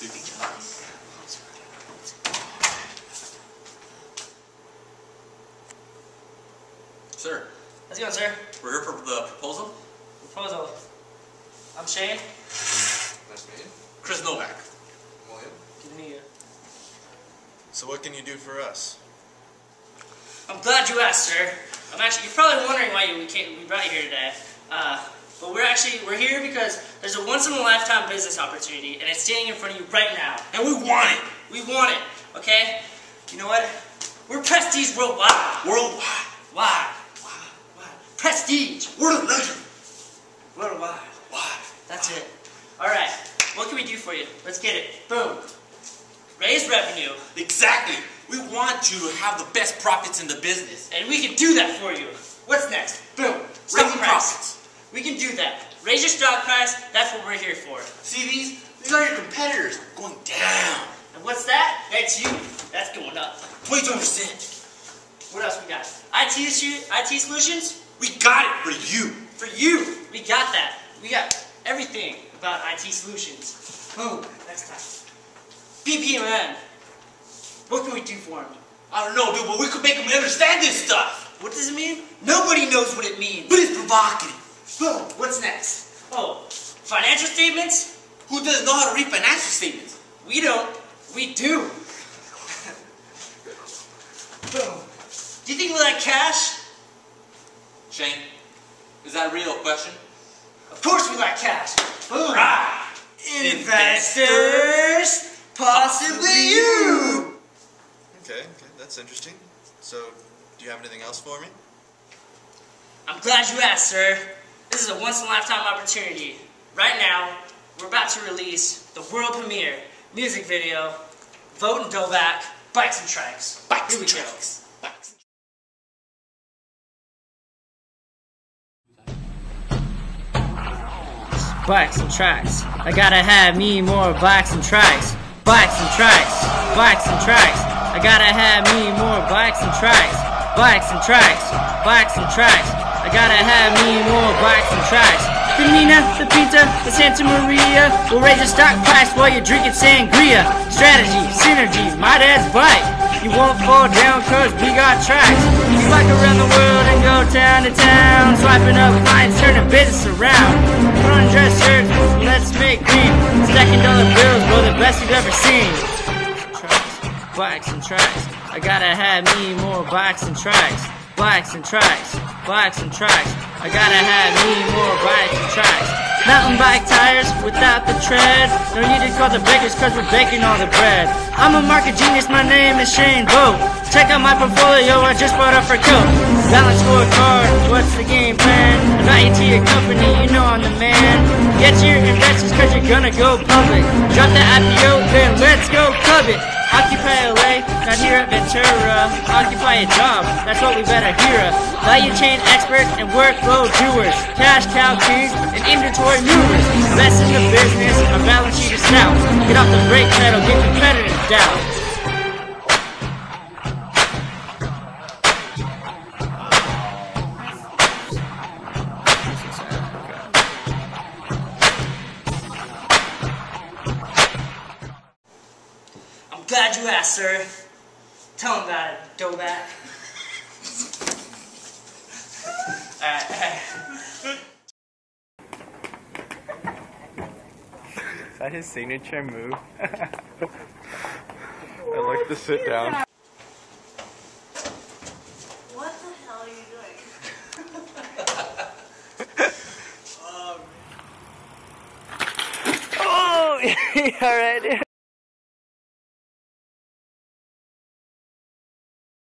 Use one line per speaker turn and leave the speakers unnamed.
Sir,
How's it going, sir?
we're here for the proposal.
Proposal. I'm Shane.
Nice to meet you.
Chris Novak.
William.
Good to meet you.
So what can you do for us?
I'm glad you asked, sir. I'm actually, you're probably wondering why we came, we brought you here today. Uh, but we're actually, we're here because there's a once-in-a-lifetime business opportunity, and it's standing in front of you right now.
And we want it.
We want it, okay? You know what? We're Prestige Worldwide.
Worldwide.
Why? Why? Prestige.
We're the legend.
Worldwide.
Why?
That's it. All right. What can we do for you? Let's get it. Boom. Raise revenue,
Exactly. We want you to have the best profits in the business.
and we can do that for you. What's next? Boom.
Raising profits.
We can do that. Raise your stock price. That's what we're here for.
See these? These are your competitors going down.
And what's that? That's you. That's going up.
22%.
What else we got? IT, IT solutions?
We got it for you.
For you. We got that. We got everything about IT solutions. Boom. Next time. BPMN. What can we do for him?
I don't know, dude, but we could make them understand this stuff.
What does it mean? Nobody knows what it means.
But it's provocative.
Boom. What's next? Oh, financial statements?
Who doesn't know how to read financial statements?
We don't. We do. Boom. Do you think we like cash?
Shane, is that a real question?
Of course we like cash. Boom.
Rah!
Investors, possibly you.
Okay, okay, that's interesting. So, do you have anything else for me?
I'm glad you asked, sir. This is a once-in-a-lifetime opportunity. Right now, we're about to release the world premiere music video, Boat and Doback, Bikes and Trikes.
Bikes
Here
and
go.
trikes. Bikes.
Bikes and tracks. I gotta have me more bikes and tracks. Bikes and tracks. Bikes and tracks. I gotta have me more bikes and tracks. Bikes and tracks. Bikes and tracks. I gotta have me more bikes and tracks. The Nina, the Pinta, the Santa Maria will raise your stock price while you're drinking sangria. Strategy, synergy, my dad's bike. You won't fall down cause we got tracks. We bike around the world and go town to town. Swiping up clients, turning business around. Put on dress shirts, let's make green. Stacking dollar bills, bro, the best you've ever seen. Tracks, bikes and tracks. I gotta have me more bikes and tracks. Bikes and tracks, bikes and tracks. I gotta have me more bikes and tracks. Mountain bike tires without the tread. No need to call the bakers cause we're baking all the bread. I'm a market genius, my name is Shane Boat. Check out my portfolio, I just bought a for coat. Balance scorecard, what's the game plan? You to your company, you know I'm the man. Get your investors cause you're gonna go public. Drop the IPO, then let's go club it. Occupy LA, not here at Ventura. Occupy a job, that's what we better hear. Value chain experts and workflow doers. Cash cow kings and inventory movers. Invest in the business, our balance sheet is stout. Get off the brake pedal, get competitive down. Glad you asked, sir. Tell him about it, Doback. Alright, alright.
Is that his signature move? I like to sit down.
What the hell are you doing?
Oh, alright.